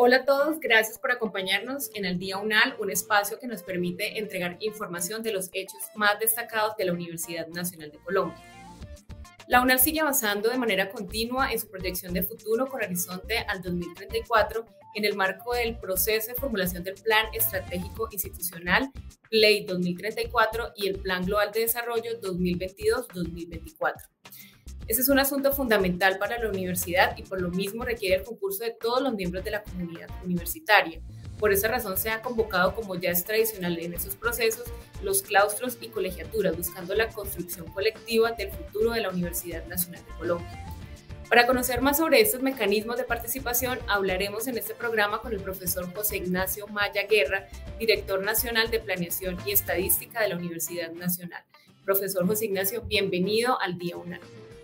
Hola a todos, gracias por acompañarnos en el Día UNAL, un espacio que nos permite entregar información de los hechos más destacados de la Universidad Nacional de Colombia. La UNAL sigue avanzando de manera continua en su proyección de futuro con horizonte al 2034 en el marco del proceso de formulación del Plan Estratégico Institucional PLEI 2034 y el Plan Global de Desarrollo 2022-2024. Ese es un asunto fundamental para la universidad y por lo mismo requiere el concurso de todos los miembros de la comunidad universitaria. Por esa razón se ha convocado, como ya es tradicional en esos procesos, los claustros y colegiaturas, buscando la construcción colectiva del futuro de la Universidad Nacional de Colombia. Para conocer más sobre estos mecanismos de participación, hablaremos en este programa con el profesor José Ignacio Maya Guerra, director nacional de Planeación y Estadística de la Universidad Nacional. Profesor José Ignacio, bienvenido al Día UNAM.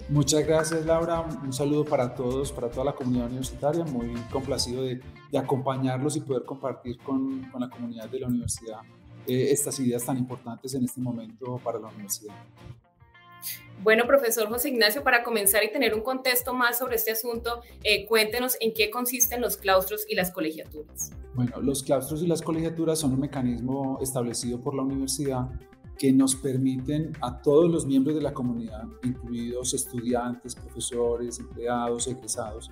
Muchas gracias Laura, un saludo para todos, para toda la comunidad universitaria, muy complacido de, acompañarlos y poder compartir con, la comunidad de la universidad eh, estas ideas tan importantes en este momento para la universidad. Bueno, profesor José Ignacio, para comenzar y tener un contexto más sobre este asunto, eh, cuéntenos en qué consisten los claustros y las colegiaturas. Bueno, los claustros y las colegiaturas son un mecanismo establecido por la universidad que nos permiten a todos los miembros de la comunidad, incluidos estudiantes, profesores, empleados, egresados,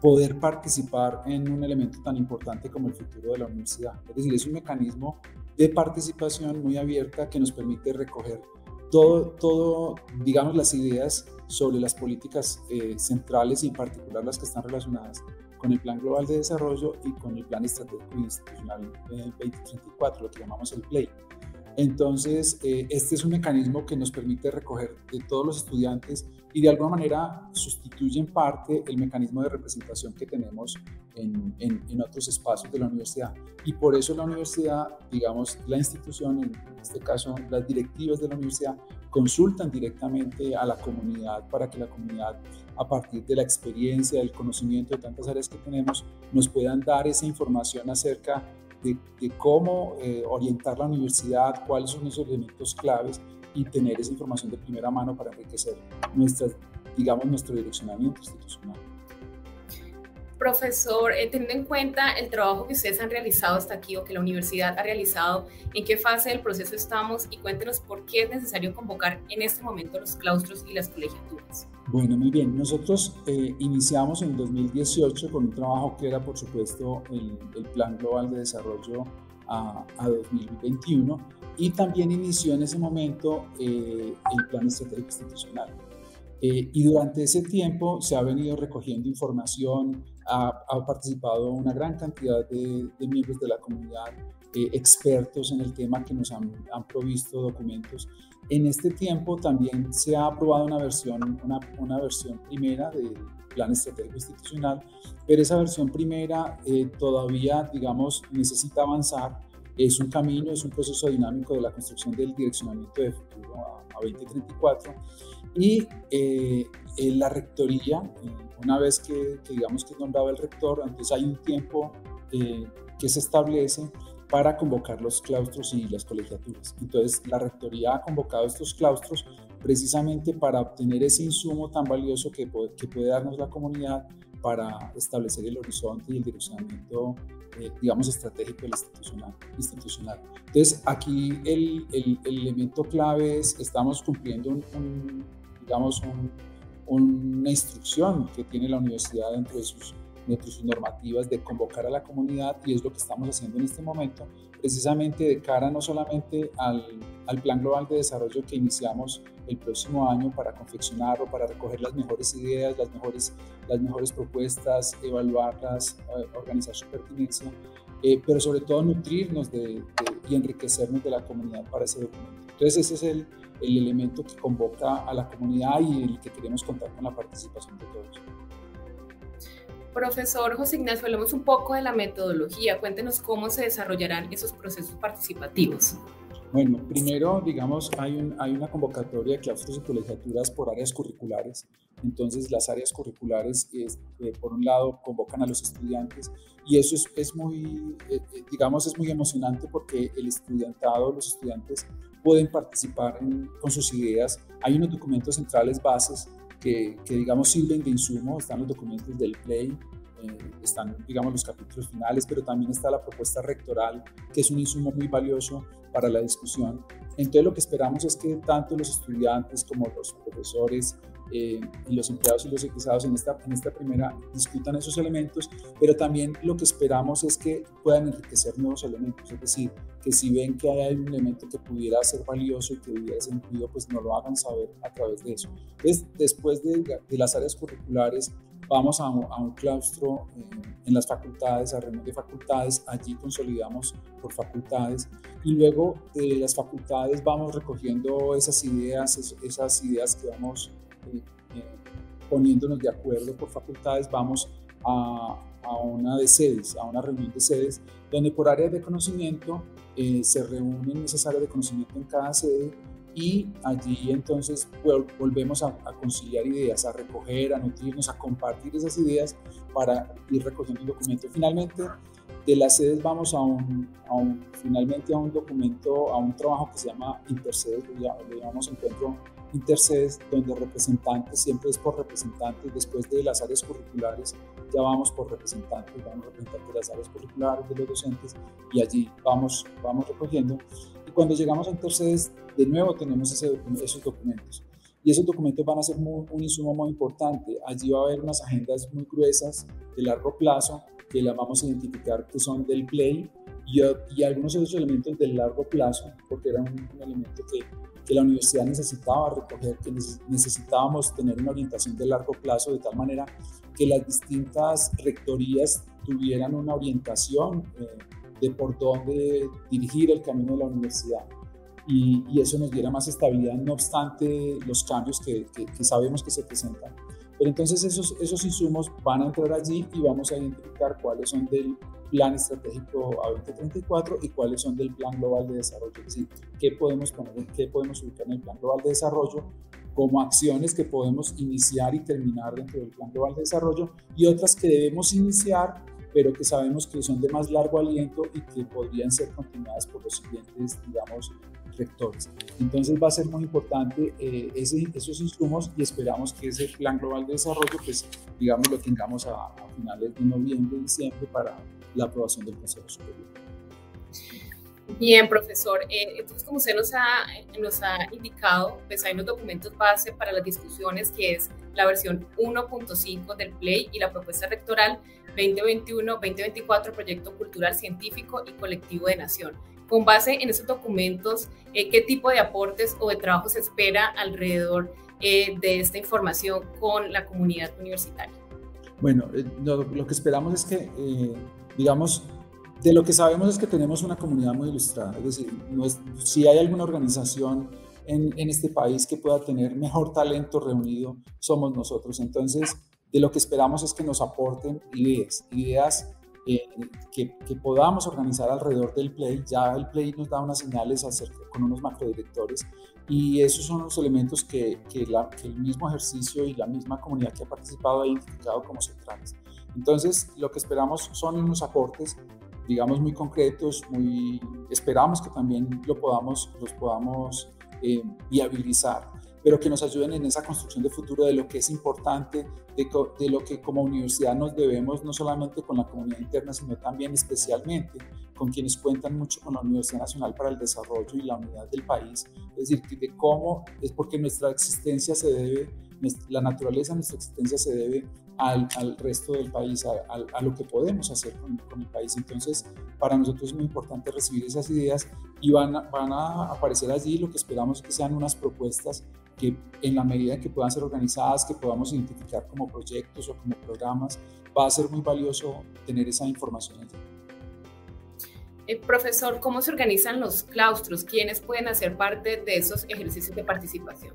poder participar en un elemento tan importante como el futuro de la universidad. Es decir, es un mecanismo de participación muy abierta que nos permite recoger todo, todo digamos, las ideas sobre las políticas eh, centrales y en particular las que están relacionadas con el Plan Global de Desarrollo y con el Plan Estratégico Institucional 2034, lo que llamamos el PLAY. Entonces, eh, este es un mecanismo que nos permite recoger de todos los estudiantes y de alguna manera sustituye en parte el mecanismo de representación que tenemos en, en, otros espacios de la universidad. Y por eso la universidad, digamos, la institución, en este caso las directivas de la universidad, consultan directamente a la comunidad para que la comunidad, a partir de la experiencia, del conocimiento de tantas áreas que tenemos, nos puedan dar esa información acerca de, cómo eh, orientar la universidad, cuáles son esos elementos claves y tener esa información de primera mano para enriquecer nuestras, digamos, nuestro direccionamiento institucional. Profesor, eh, teniendo en cuenta el trabajo que ustedes han realizado hasta aquí o que la universidad ha realizado, ¿en qué fase del proceso estamos? Y cuéntenos por qué es necesario convocar en este momento los claustros y las colegiaturas. Bueno, muy bien. Nosotros eh, iniciamos en 2018 con un trabajo que era, por supuesto, el, Plan Global de Desarrollo a, 2021 y también inició en ese momento eh, el Plan Estratégico Institucional. Eh, y durante ese tiempo se ha venido recogiendo información, ha, participado una gran cantidad de, miembros de la comunidad, eh, expertos en el tema que nos han, han, provisto documentos. En este tiempo también se ha aprobado una versión, una, una versión primera del Plan Estratégico Institucional, pero esa versión primera eh, todavía, digamos, necesita avanzar. Es un camino, es un proceso dinámico de la construcción del direccionamiento de futuro a, a 2034 y eh, la rectoría, una vez que, digamos que es nombrado el rector, entonces hay un tiempo eh, que se establece para convocar los claustros y las colegiaturas. Entonces, la rectoría ha convocado estos claustros precisamente para obtener ese insumo tan valioso que puede, que puede darnos la comunidad para establecer el horizonte y el direccionamiento, eh, digamos, estratégico del institucional, institucional. Entonces, aquí el, el, elemento clave es, estamos cumpliendo un digamos, una instrucción que tiene la universidad dentro de sus, sus normativas de convocar a la comunidad y es lo que estamos haciendo en este momento, precisamente de cara no solamente al, al, Plan Global de Desarrollo que iniciamos el próximo año para confeccionarlo, para recoger las mejores ideas, las mejores, las mejores propuestas, evaluarlas, eh, organizar su pertinencia, eh, pero sobre todo nutrirnos de, y enriquecernos de la comunidad para ese documento. Entonces ese es el, el elemento que convoca a la comunidad y el que queremos contar con la participación de todos. Profesor José Ignacio, hablemos un poco de la metodología. Cuéntenos cómo se desarrollarán esos procesos participativos. Bueno, primero, digamos, hay, un, hay una convocatoria de claustros y colegiaturas por áreas curriculares. Entonces, las áreas curriculares, es, eh, por un lado, convocan a los estudiantes y eso es, es muy, eh, eh, digamos, es muy emocionante porque el estudiantado, los estudiantes pueden participar con sus ideas. Hay unos documentos centrales bases que, que, digamos, sirven de insumo. Están los documentos del Play, eh, están, digamos, los capítulos finales, pero también está la propuesta rectoral, que es un insumo muy valioso para la discusión. Entonces, lo que esperamos es que tanto los estudiantes como los profesores eh, y los empleados y los egresados en esta, en esta primera discutan esos elementos, pero también lo que esperamos es que puedan enriquecer nuevos elementos, es decir, que si ven que hay un elemento que pudiera ser valioso y que hubiera sentido, pues no lo hagan saber a través de eso. Entonces, después de, de las áreas curriculares, vamos a, un claustro eh, en las facultades, a reunión de facultades, allí consolidamos por facultades y luego de las facultades vamos recogiendo esas ideas, esas ideas que vamos eh, eh, poniéndonos de acuerdo por facultades, vamos a, a, una de sedes, a una reunión de sedes, donde por áreas de conocimiento se reúnen esas áreas de conocimiento en cada sede y allí entonces volvemos a, conciliar ideas, a recoger, a nutrirnos, a compartir esas ideas para ir recogiendo un documento. Finalmente, de las sedes vamos a un, finalmente a un documento, a un trabajo que se llama Intersedes, lo llamamos encuentro Intersedes, donde representantes, siempre es por representantes, después de las áreas curriculares, ya vamos por representantes, vamos representantes de las áreas curriculares, de los docentes, y allí vamos, vamos recogiendo. Cuando llegamos Intersedes, de nuevo tenemos esos documentos. Y esos documentos van a ser un insumo muy importante. Allí va a haber unas agendas muy gruesas de largo plazo que las vamos a identificar que son del play y, y algunos esos elementos del largo plazo, porque era un, elemento que, que, la universidad necesitaba recoger, que necesitábamos tener una orientación de largo plazo de tal manera que las distintas rectorías tuvieran una orientación eh, de por dónde dirigir el camino de la universidad y, eso nos diera más estabilidad, no obstante los cambios que, sabemos que se presentan. Pero entonces esos, esos insumos van a entrar allí y vamos a identificar cuáles son del plan estratégico a 2034 y cuáles son del plan global de desarrollo. Es decir, qué podemos poner, qué podemos ubicar en el plan global de desarrollo como acciones que podemos iniciar y terminar dentro del plan global de desarrollo y otras que debemos iniciar pero que sabemos que son de más largo aliento y que podrían ser continuadas por los siguientes, digamos, rectores. Entonces va a ser muy importante eh, esos insumos y esperamos que ese plan global de desarrollo, pues digamos, lo tengamos a, finales de noviembre, diciembre para la aprobación del Consejo Superior. Bien, profesor. Eh, entonces, como usted nos ha, nos ha indicado, pues hay unos documentos base para las discusiones, que es la versión 1.5 del PLAY y la propuesta rectoral 2021-2024, Proyecto Cultural Científico y Colectivo de Nación con base en esos documentos, eh, qué tipo de aportes o de trabajo se espera alrededor eh, de esta información con la comunidad universitaria. Bueno, eh, lo, que esperamos es que, digamos, de lo que sabemos es que tenemos una comunidad muy ilustrada, es decir, si hay alguna organización en, en, este país que pueda tener mejor talento reunido, somos nosotros. Entonces, de lo que esperamos es que nos aporten ideas, ideas eh, que, podamos organizar alrededor del Play. Ya el Play nos da unas señales acerca, con unos macrodirectores y esos son los elementos que, que, el mismo ejercicio y la misma comunidad que ha participado ha identificado como centrales. Entonces, lo que esperamos son unos aportes, digamos, muy concretos, muy, esperamos que también lo podamos, los podamos eh, viabilizar pero que nos ayuden en esa construcción de futuro de lo que es importante, de, lo que como universidad nos debemos no solamente con la comunidad interna, sino también especialmente con quienes cuentan mucho con la Universidad Nacional para el Desarrollo y la unidad del país. Es decir, de cómo es porque nuestra existencia se debe, la naturaleza nuestra existencia se debe al, al resto del país, a, a, lo que podemos hacer con, con, el país. Entonces, para nosotros es muy importante recibir esas ideas y van a, van a aparecer allí lo que esperamos que sean unas propuestas que en la medida que puedan ser organizadas, que podamos identificar como proyectos o como programas, va a ser muy valioso tener esa información allí. Eh, profesor, ¿cómo se organizan los claustros? ¿Quiénes pueden hacer parte de esos ejercicios de participación?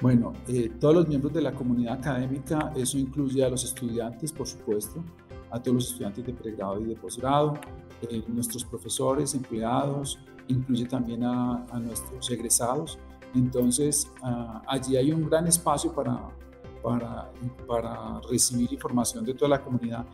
Bueno, eh, todos los miembros de la comunidad académica, eso incluye a los estudiantes, por supuesto, a todos los estudiantes de pregrado y de posgrado, eh, nuestros profesores, empleados, incluye también a, nuestros egresados, entonces, ah, allí hay un gran espacio para, para, para recibir información de toda la comunidad.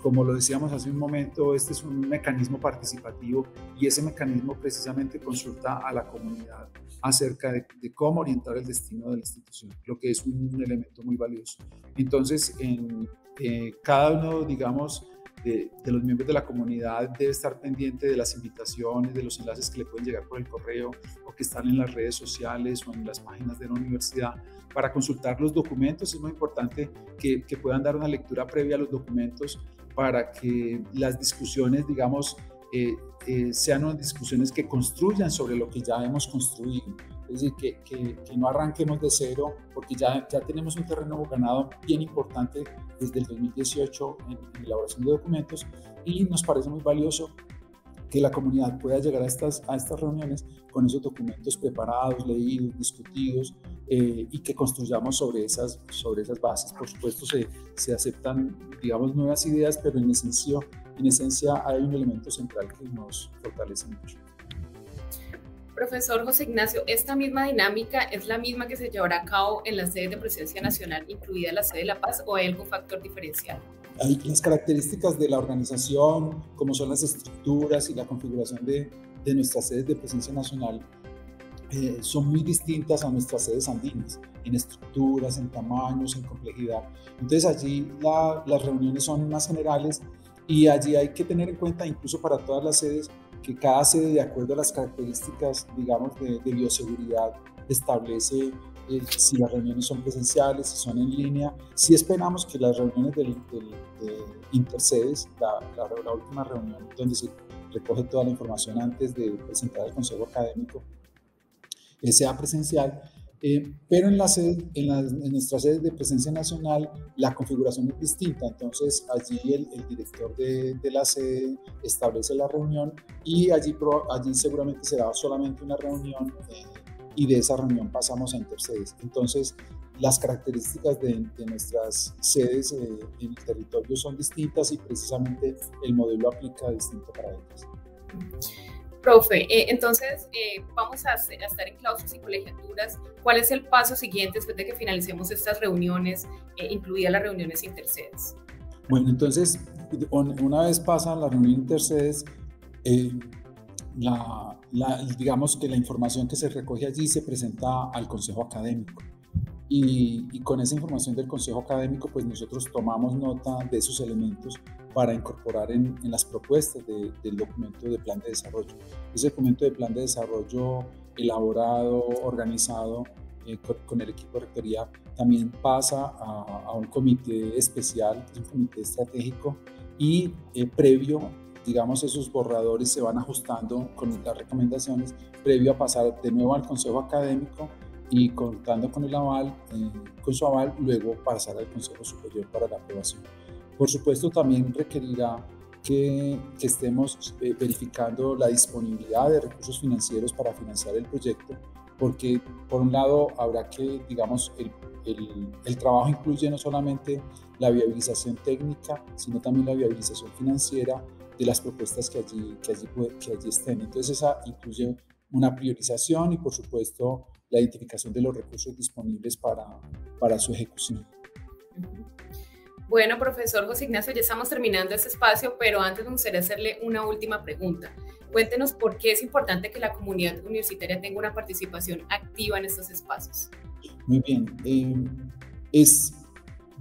Como lo decíamos hace un momento, este es un mecanismo participativo y ese mecanismo precisamente consulta a la comunidad acerca de, cómo orientar el destino de la institución, lo que es un elemento muy valioso. Entonces, en eh, cada uno, digamos, de, los miembros de la comunidad debe estar pendiente de las invitaciones, de los enlaces que le pueden llegar por el correo o que están en las redes sociales o en las páginas de la universidad para consultar los documentos. Es muy importante que, que puedan dar una lectura previa a los documentos para que las discusiones, digamos, eh, eh, sean unas discusiones que construyan sobre lo que ya hemos construido. Es decir, que, que, no arranquemos de cero, porque ya, ya tenemos un terreno ganado bien importante desde el 2018 en, en elaboración de documentos y nos parece muy valioso que la comunidad pueda llegar a estas, a estas reuniones con esos documentos preparados, leídos, discutidos eh, y que construyamos sobre esas, sobre esas bases. Por supuesto, se, se aceptan, digamos, nuevas ideas, pero en esencia, en esencia hay un elemento central que nos fortalece mucho. Profesor José Ignacio, ¿esta misma dinámica es la misma que se llevará a cabo en la sede de Presencia Nacional, incluida la sede de La Paz, o hay algún factor diferencial? Las características de la organización, como son las estructuras y la configuración de, de nuestras sedes de presencia nacional, eh, son muy distintas a nuestras sedes andinas, en estructuras, en tamaños, en complejidad. Entonces allí las reuniones son más generales y allí hay que tener en cuenta, incluso para todas las sedes, que cada sede, de acuerdo a las características, digamos, de, de bioseguridad, establece eh, si las reuniones son presenciales, si son en línea. Sí esperamos que las reuniones del, de intersedes, la, la, última reunión donde se recoge toda la información antes de presentar al consejo académico, eh, sea presencial. Eh, pero en, la sede, en, en nuestras sedes de presencia nacional la configuración es distinta, entonces allí el, el director de, de, la sede establece la reunión y allí, allí seguramente será solamente una reunión y de esa reunión pasamos a intersedes. Entonces, las características de, nuestras sedes eh, en el territorio son distintas y precisamente el modelo aplica distinto para ellas. Profe, eh, entonces eh, vamos a, estar en claustros y colegiaturas. ¿Cuál es el paso siguiente después de que finalicemos estas reuniones, incluidas las reuniones intersedes? Bueno, entonces, una vez pasan las reuniones intersedes, la, digamos que la información que se recoge allí se presenta al Consejo Académico. Y, con esa información del Consejo Académico, pues nosotros tomamos nota de esos elementos para incorporar en, las propuestas del documento de plan de desarrollo. Ese documento de plan de desarrollo elaborado, organizado eh, con, el equipo de rectoría, también pasa a, un comité especial, un comité estratégico y eh, previo digamos, esos borradores se van ajustando con las recomendaciones previo a pasar de nuevo al Consejo Académico y contando con el aval, eh, con su aval, luego pasar al Consejo Superior para la aprobación. Por supuesto, también requerirá que, que estemos eh, verificando la disponibilidad de recursos financieros para financiar el proyecto, porque por un lado habrá que, digamos, el, el, el trabajo incluye no solamente la viabilización técnica, sino también la viabilización financiera de las propuestas que allí, que allí, que allí estén. Entonces, esa incluye una priorización y, por supuesto, la identificación de los recursos disponibles para, para su ejecución. Bueno, profesor José Ignacio, ya estamos terminando este espacio, pero antes me gustaría hacerle una última pregunta. Cuéntenos por qué es importante que la comunidad universitaria tenga una participación activa en estos espacios. Muy bien. Eh, es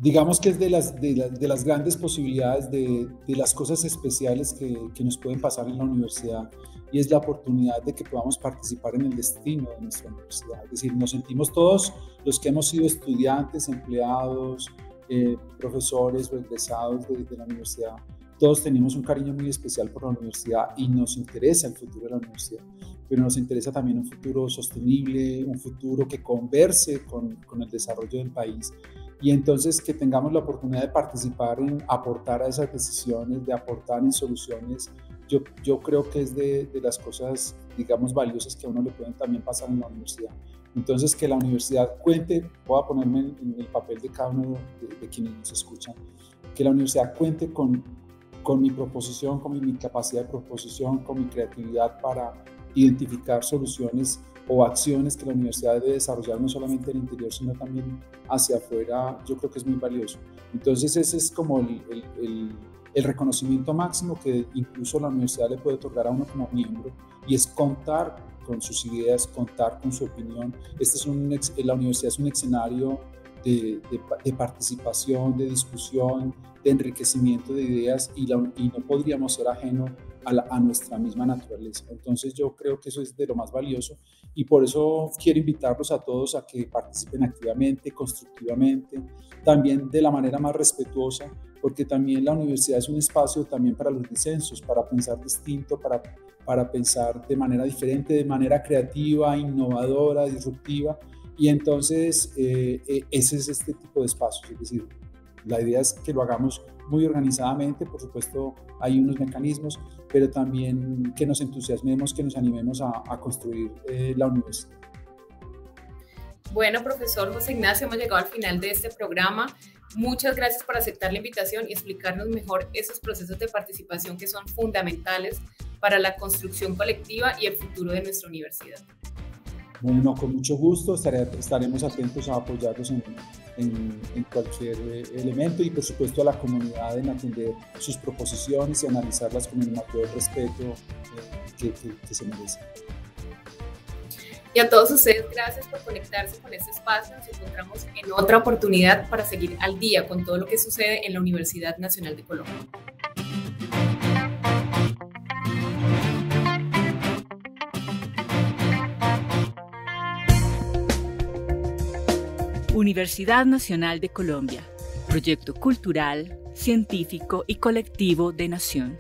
digamos que es de las, de, las grandes posibilidades, de, de las cosas especiales que, que, nos pueden pasar en la universidad y es la oportunidad de que podamos participar en el destino de nuestra universidad. Es decir, nos sentimos todos los que hemos sido estudiantes, empleados, eh, profesores o egresados de, de la universidad, todos tenemos un cariño muy especial por la universidad y nos interesa el futuro de la universidad, pero nos interesa también un futuro sostenible, un futuro que converse con, con el desarrollo del país y entonces que tengamos la oportunidad de participar en aportar a esas decisiones, de aportar en soluciones, yo, yo creo que es de, de las cosas, digamos, valiosas que a uno le pueden también pasar en la universidad. Entonces, que la universidad cuente, voy a ponerme en, el papel de cada uno de, quienes nos escuchan, que la universidad cuente con, con mi proposición, con mi, mi capacidad de proposición, con mi creatividad para identificar soluciones o acciones que la universidad debe desarrollar no solamente en el interior, sino también hacia afuera, yo creo que es muy valioso. Entonces ese es como el, el reconocimiento máximo que incluso la universidad le puede otorgar a uno como miembro y es contar con sus ideas, contar con su opinión. Este es un, la universidad es un escenario de, de, participación, de discusión, de enriquecimiento de ideas y, y no podríamos ser ajeno a, nuestra misma naturaleza. Entonces yo creo que eso es de lo más valioso y por eso quiero invitarlos a todos a que participen activamente, constructivamente, también de la manera más respetuosa, porque también la universidad es un espacio también para los disensos, para pensar distinto, para, para pensar de manera diferente, de manera creativa, innovadora, disruptiva. Y entonces eh, eh, ese es este tipo de espacios, es decir, la idea es que lo hagamos muy organizadamente, por supuesto hay unos mecanismos, pero también que nos entusiasmemos, que nos animemos a, construir eh, la universidad. Bueno, profesor José Ignacio, hemos llegado al final de este programa. Muchas gracias por aceptar la invitación y explicarnos mejor esos procesos de participación que son fundamentales para la construcción colectiva y el futuro de nuestra universidad. Bueno, con mucho gusto estaremos atentos a apoyarlos en, en, cualquier eh, elemento y por supuesto a la comunidad en atender sus proposiciones y analizarlas con el mayor respeto eh, que, que, se merecen. Y a todos ustedes, gracias por conectarse con este espacio. Nos encontramos en otra oportunidad para seguir al día con todo lo que sucede en la Universidad Nacional de Colombia. Universidad Nacional de Colombia, proyecto cultural, científico y colectivo de nación.